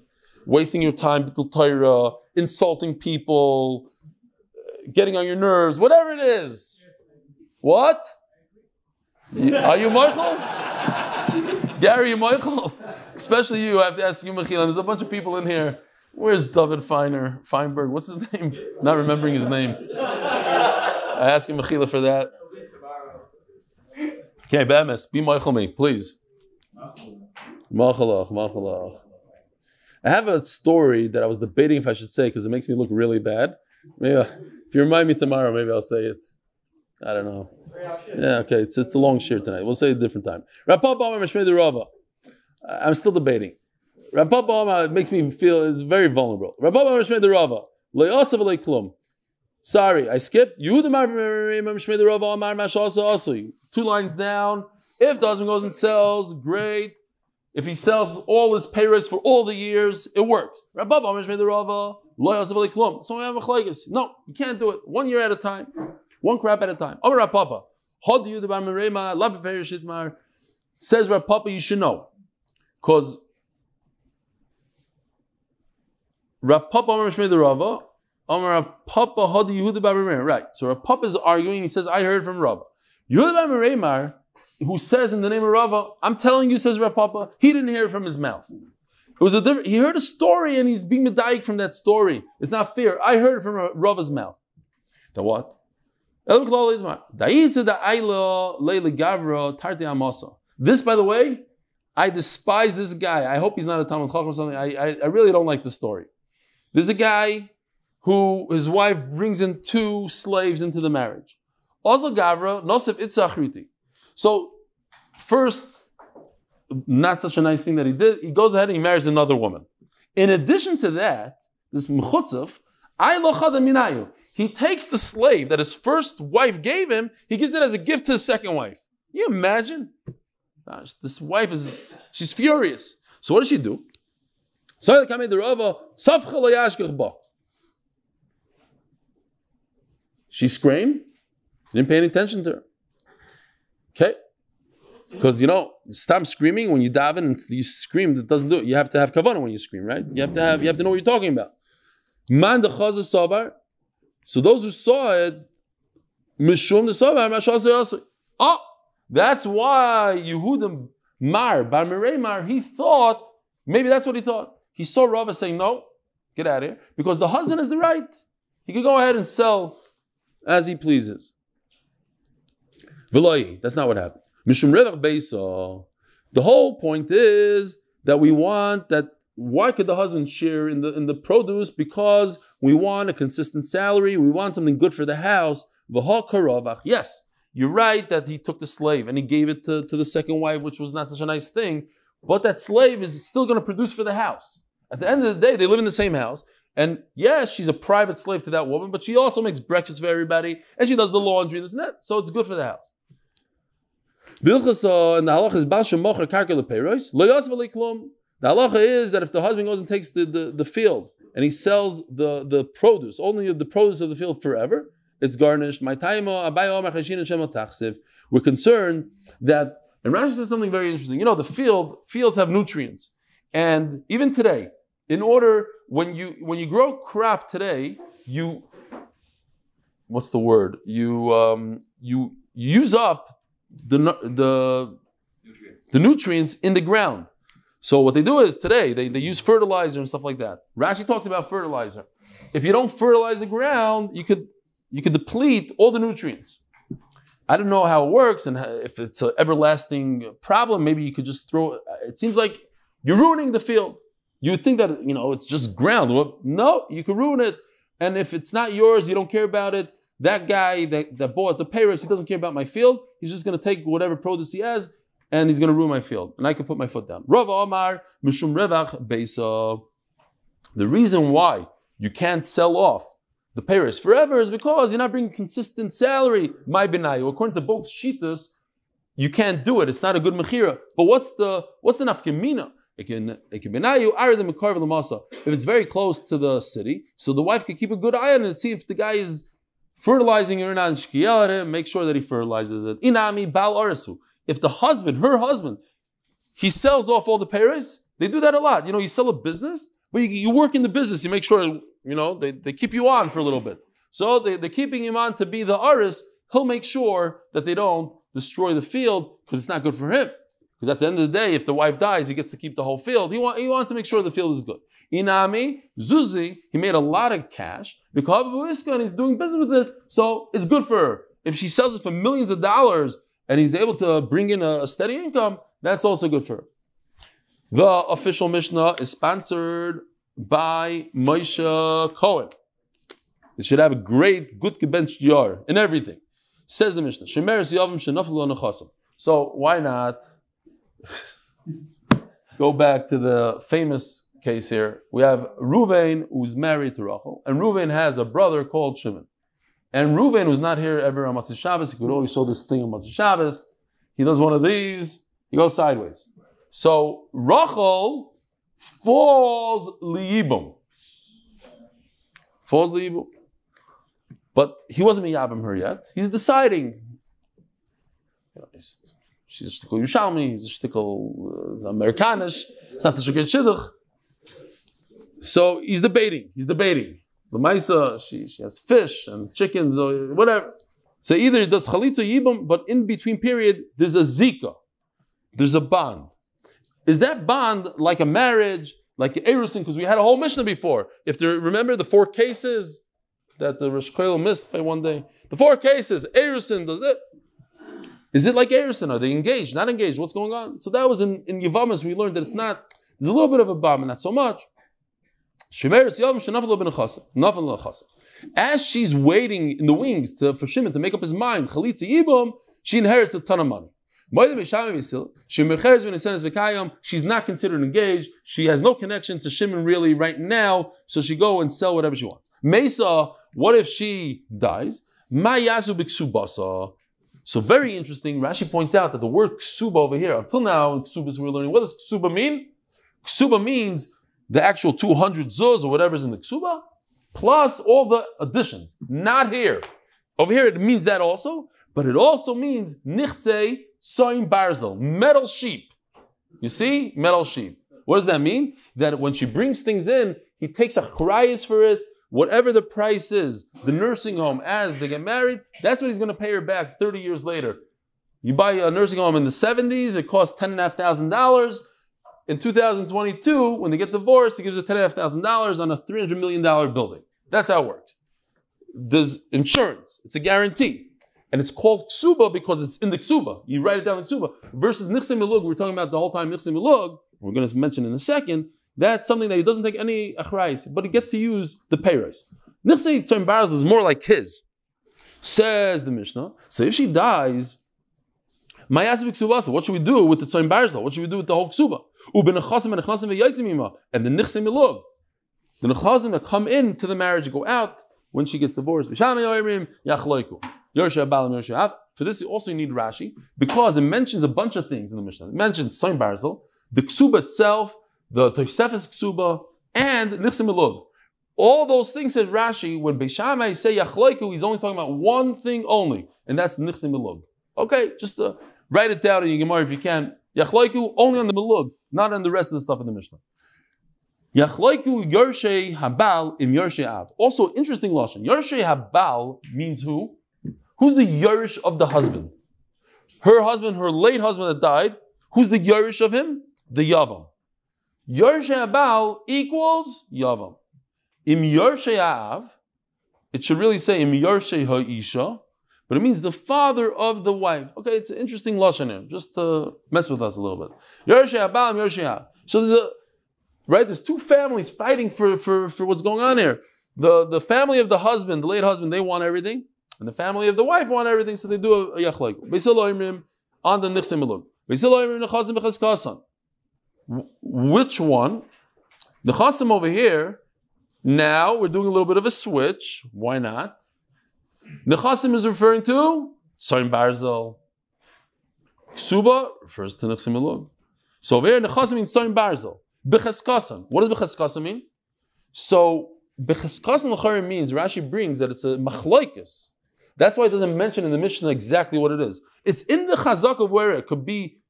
wasting your time, B'tul Torah, insulting people, getting on your nerves, whatever it is. What? Are you Michael? Gary, you Michael? Especially you, I have to ask you, Mechila. There's a bunch of people in here. Where's David Feiner? Feinberg? What's his name? Not remembering his name. I ask him Mechila for that. Okay, Bemis, be Michael me, please. Machalach, machalach. I have a story that I was debating if I should say because it makes me look really bad. Maybe if you remind me tomorrow, maybe I'll say it. I don't know. Yeah, okay, it's, it's a long shirt tonight. We'll say a different time. I'm still debating. Rapapa makes me feel it's very vulnerable. Rava. Sorry, I skipped. You the Two lines down. If the husband goes and sells, great. If he sells all his payers for all the years, it works. So we have a No, you can't do it. One year at a time. One crap at a time. Says Rav Papa, you should know. Because Rav Papa Rava Amar Rav Papa Hadi Yehuda Bar Right. So Rav Papa is arguing. He says, "I heard from Rav Yehuda Bar who says in the name of Rava, I'm telling you, says Rav Papa, he didn't hear it from his mouth. It was a different. He heard a story and he's being medayik from that story. It's not fair. I heard it from Rava's mouth. The what? This, by the way, I despise this guy. I hope he's not a Talmud Chacham or something. I, I, I really don't like the story. There's a guy who his wife brings in two slaves into the marriage. Also Gavra, Nosef Itzachriti. So first, not such a nice thing that he did, he goes ahead and he marries another woman. In addition to that, this Mechutzav, minayu. He takes the slave that his first wife gave him, he gives it as a gift to his second wife. you imagine? Gosh, this wife is, she's furious. So what does she do? She screamed. Didn't pay any attention to her. Okay? Because you know, stop screaming when you daven and you scream. That doesn't do it. You have to have kavanah when you scream, right? You have to have. You have to know what you're talking about. Man the sabar. So those who saw it, mishum the sabar oh, oh, that's why Yehudim Mar Bar Mar. He thought maybe that's what he thought. He saw Rava saying no, get out of here, because the husband has the right. He could go ahead and sell as he pleases. V'loi, that's not what happened. Mishum revach. The whole point is that we want that. Why could the husband share in the in the produce? Because we want a consistent salary. We want something good for the house. Yes, you're right that he took the slave and he gave it to, to the second wife, which was not such a nice thing. But that slave is still going to produce for the house. At the end of the day, they live in the same house. And yes, she's a private slave to that woman, but she also makes breakfast for everybody and she does the laundry and that. So it's good for the house. Vilchasa uh, and the halacha is. The halacha is that if the husband goes and takes the, the, the field and he sells the, the produce, only the produce of the field forever, it's garnished. My taimo abayo machashin and tachsiv. We're concerned that, and Rashi says something very interesting. You know, the field fields have nutrients, and even today, in order when you when you grow crop today, you what's the word? You um, you use up the the the nutrients in the ground. So what they do is today they, they use fertilizer and stuff like that. Rashi talks about fertilizer. If you don't fertilize the ground, you could you could deplete all the nutrients. I don't know how it works and if it's an everlasting problem. Maybe you could just throw. It seems like you're ruining the field. You would think that you know it's just ground. Well, no, you can ruin it. And if it's not yours, you don't care about it. That guy that, that bought the payers, he doesn't care about my field. He's just going to take whatever produce he has and he's going to ruin my field. And I can put my foot down. Rav Omar, Mishum Revach Beisa. The reason why you can't sell off the payers forever is because you're not bringing consistent salary. My benayu, according to both shitas, you can't do it. It's not a good mechira. But what's the what's the nafkemina? If it's very close to the city, so the wife could keep a good eye on it and see if the guy is fertilizing it or not. Make sure that he fertilizes it. Inami bal arasu. If the husband, her husband, he sells off all the payers, they do that a lot. You know, you sell a business, but you, you work in the business, you make sure, you know, they, they keep you on for a little bit. So they, they're keeping him on to be the aris. He'll make sure that they don't destroy the field because it's not good for him. Because at the end of the day, if the wife dies, he gets to keep the whole field. He, want, he wants to make sure the field is good. Inami, Zuzi, he made a lot of cash because and he's doing business with it, so it's good for her. If she sells it for millions of dollars and he's able to bring in a, a steady income, that's also good for him. The official Mishnah is sponsored by Moshe Cohen. It should have a great, good gebenched yar in everything. Says the Mishnah. So why not *laughs* go back to the famous case here. We have Ruvain who's married to Rachel, and Ruvain has a brother called Shimon. And Ruvain was not here ever on Matzah Shabbos. He could always show this thing on Matzah Shabbos. He does one of these, he goes sideways. So Rachel falls liyibum. Falls liyibum. But he wasn't miyabim her yet. He's deciding. Know, she's a shtickle Yushalmi, he's a shtickle uh, Amerikanish, it's not such a good shidduch. So he's debating, he's debating. The Maisa, she, she has fish and chickens or whatever. So either it does chalitza yibam, but in between period, there's a zika, there's a bond. Is that bond like a marriage, like Erusin? Because we had a whole Mishnah before. If there, remember the four cases that the Rosh missed by one day? The four cases, Erusin does it. Is it like Erusin? Are they engaged? Not engaged? What's going on? So that was in, in Yavamas, we learned that it's not, there's a little bit of a bomb, not so much. As she's waiting in the wings to, for Shimon to make up his mind, she inherits a ton of money. She's not considered engaged. She has no connection to Shimon really right now, so she go and sell whatever she wants. Mesa, what if she dies? So very interesting. Rashi points out that the word ksuba over here, until now ksubas we're learning, what does ksuba mean? Ksuba means the actual 200 zuz or whatever is in the ksuba, plus all the additions. Not here. Over here it means that also, but it also means nichse soim barzel, metal sheep. You see? Metal sheep. What does that mean? That when she brings things in, he takes a chrayas for it, whatever the price is, the nursing home as they get married, that's what he's going to pay her back 30 years later. You buy a nursing home in the 70s, it costs $10,500. In 2022, when they get divorced, he gives her $10,500 on a $300 million building. That's how it works. There's insurance, it's a guarantee. And it's called ksuba because it's in the ksuba. You write it down in ksuba. Versus nichse milug, we're talking about the whole time nichse milug, we're going to mention in a second, that's something that he doesn't take any achrayis, but he gets to use the payros. Nichsei Tzom Baraz is more like his. Says the Mishnah. So if she dies, what should we do with the Tzom Barzal? What should we do with the whole ksuba? And the nichse milug. The nechazim that come into the marriage go out when she gets divorced. For this, you also need Rashi because it mentions a bunch of things in the Mishnah. It mentions Soin Barzel, the Ksuba itself, the Tosefes Ksuba, and Nichsim Elug. All those things says Rashi, when Beishamai say Yachloiku, he's only talking about one thing only, and that's Nichsim Elug. Okay, just uh, write it down in your Gemara if you can. Yachloiku only on the Melug, not on the rest of the stuff in the Mishnah. Yachloiku Yorshe Habal im Yorshe Av. Also, interesting lashon. Yorshe Habal means who? Who's the Yorish of the husband? Her husband, her late husband that died. Who's the Yorish of him? The Yavam. Yorshe Habal equals Yavam. Im Yorshe Av, it should really say Im Yorshe Ha'isha, but it means the father of the wife. Okay, it's an interesting lashon here, just to mess with us a little bit. So there's a right? There's two families fighting for, for, for what's going on here. The, the family of the husband, the late husband, they want everything. And the family of the wife want everything, so they do a, a. On the nichsim. Which one? The chasim over here, now we're doing a little bit of a switch. Why not? The chasim is referring to Soin Barzel. Ksuba refers to nichsim elug. So over here, nechasim means Soin Barzel. Becheskasan. What does becheskasan mean? So becheskasan l'chari means Rashi brings that it's a machloikis. That's why it doesn't mention in the Mishnah exactly what it is. It's in the chazak of where it could be.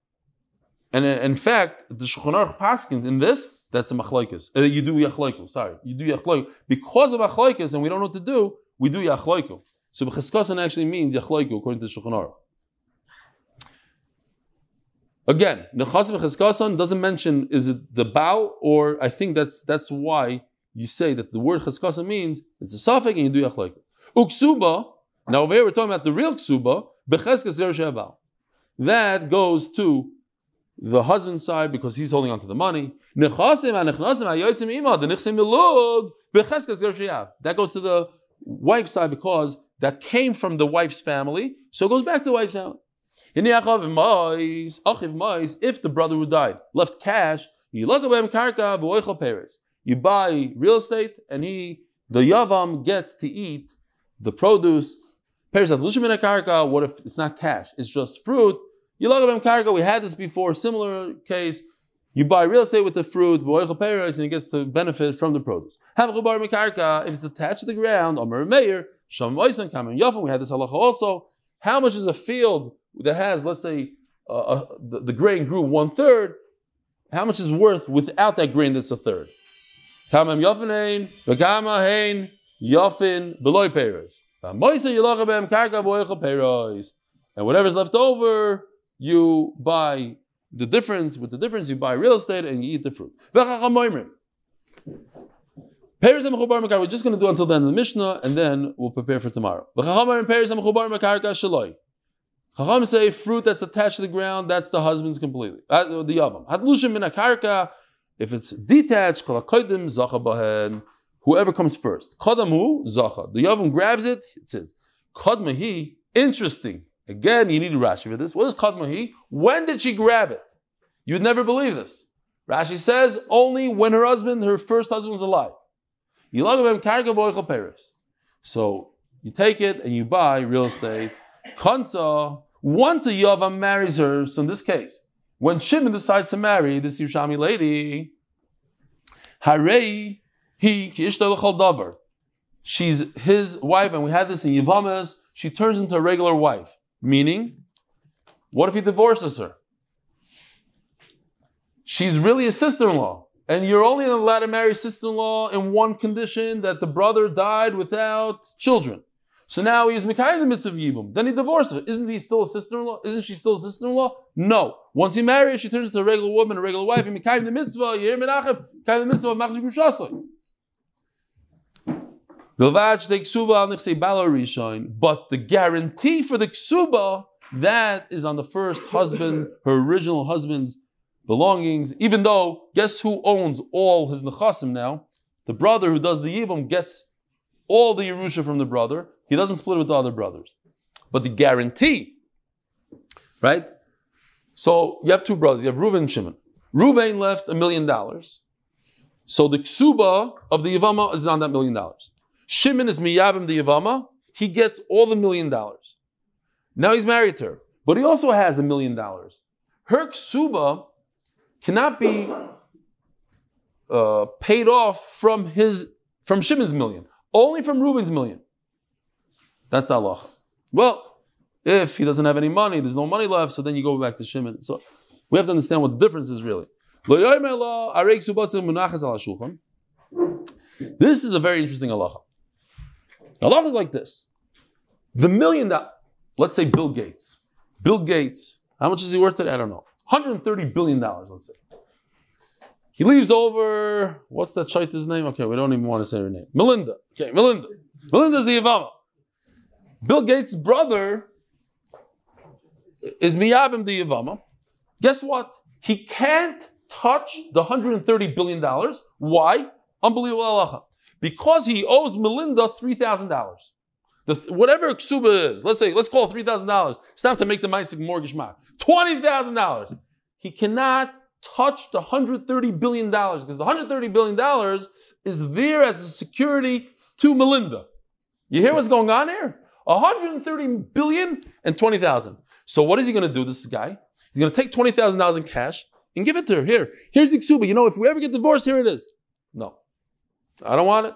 And in fact, the Shulchan Paskins in this, that's a machloikis. Uh, you do yachloiku. Sorry, you do yachloiku because of achloikis, and we don't know what to do. We do yachloiku. So becheskasan actually means yachloiku according to the Shulchan Aruch. Again, Nechasim Chizkasan doesn't mention is it the bow, or I think that's that's why you say that the word Chizkasan means it's a suffix and you do Yachleik. Uksuba, now over here we're talking about the real Ksuba, Becheskas Yer That goes to the husband's side because he's holding on to the money. The That goes to the wife's side because that came from the wife's family, so it goes back to the wife's family. If the brother who died left cash, you buy real estate, and he, the yavam, gets to eat the produce. What if it's not cash? It's just fruit. You We had this before, similar case. You buy real estate with the fruit, and he gets to benefit from the produce. If it's attached to the ground, we had this halacha also. How much is a field that has, let's say, uh, uh, the, the, grain grew one third, how much is worth without that grain that's a third? Kamam yofin v'kama hein yofin beloy peros. And whatever's left over, you buy the difference. With the difference, you buy real estate and you eat the fruit. We're just going to do until the end of the Mishnah, and then we'll prepare for tomorrow. Chacham say fruit that's attached to the ground, that's the husband's completely. Uh, the yavam. Hadlushim min akarka, if it's detached, kolakoidim zacha bahen. Whoever comes first. Kadamu zacha. The yavam grabs it. It says kadmahi. Interesting. Again, you need Rashi for this. What is kadmahi? When did she grab it? You'd never believe this. Rashi says only when her husband, her first husband, was alive. So you take it and you buy real estate. Kansa once a Yavam marries her, so in this case, when Shimon decides to marry this Yushami lady, Harei he davar. She's his wife, and we had this in Yavamas. She turns into a regular wife. Meaning, what if he divorces her? She's really a sister-in-law, and you're only allowed to marry sister-in-law in one condition: that the brother died without children. So now he's Mikhail the mitzvah of Yibum. Then he divorced her. Isn't he still a sister-in-law? Isn't she still a sister-in-law? No. Once he marries, she turns into a regular woman, a regular wife. Mikhail the mitzvah, you hear Menachem, Mikhail the mitzvah of Machzik Mushasai. But the guarantee for the ksuba, that is on the first husband, her original husband's belongings. Even though, guess who owns all his nechasim now? The brother who does the yibum gets all the Yerusha from the brother. He doesn't split with the other brothers. But the guarantee, right? So you have two brothers. You have Reuven and Shimon. Reuven left a million dollars. So the ksuba of the Yavama is on that million dollars. Shimon is miyabim the Yavama. He gets all the million dollars. Now he's married to her, but he also has a million dollars. Her ksuba cannot be uh, paid off from his from Shimon's million, only from Reuben's million. That's the halacha. Well, if he doesn't have any money, there's no money left, so then you go back to Shimon. So we have to understand what the difference is really. This is a very interesting halacha. Halacha is like this. The million that, let's say Bill Gates. Bill Gates, how much is he worth today? I don't know. 130 billion dollars, let's say. He leaves over, what's that shaita's name? Okay, we don't even want to say her name. Melinda. Okay, Melinda. Melinda's the Yavama. Bill Gates' brother is Miyabim the Yavama. Guess what? He can't touch the $130 billion. Why? Unbelievable. Because he owes Melinda $3,000. The, whatever ksuba is, let's say, let's call it $3,000. It's time to make the Maisik mortgage mark. $20,000. He cannot touch the $130 billion because the $130 billion is there as a security to Melinda. You hear what's going on here? 130 billion and 20,000. So what is he going to do, this guy? He's going to take $20,000 in cash and give it to her. Here, here's Iksuba. You know, if we ever get divorced, here it is. No, I don't want it.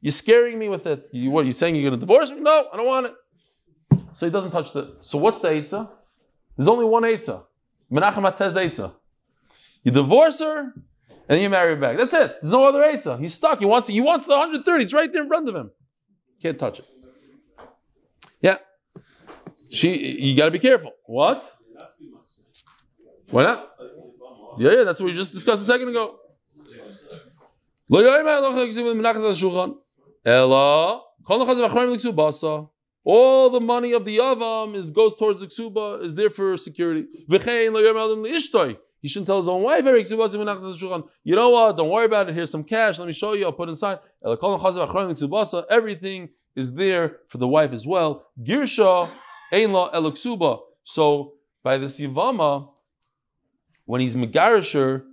You're scaring me with it. You, what, are you saying you're going to divorce me? No, I don't want it. So he doesn't touch the. So what's the Eitzah? There's only one Eitzah. Menachem Atez Eitzah. You divorce her, and you marry her back. That's it. There's no other Eitzah. He's stuck. He wants, he wants the 130. It's right there in front of him. Can't touch it. Yeah. She, you got to be careful. What? Why not? Yeah, yeah, that's what we just discussed a second ago. All the money of the Yavam is goes towards the ksuba, is there for security. He shouldn't tell his own wife, you know what, don't worry about it, here's some cash, let me show you, I'll put inside. Everything is there for the wife as well. Girsha, Einla. So by this Yavama, when he's Megarisher,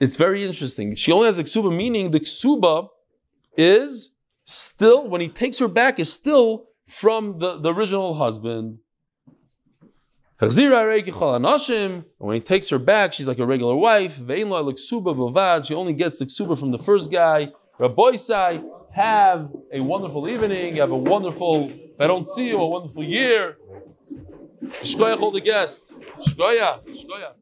it's very interesting. She only has a ksuba, meaning the ksuba is still, when he takes her back, is still from the, the original husband. When he takes her back, she's like a regular wife. She only gets the ksuba from the first guy. Rabbi Sai, have a wonderful evening. Have a wonderful, if I don't see you, a wonderful year. Shkoyach all the guests. Shkoyach. Shkoyach.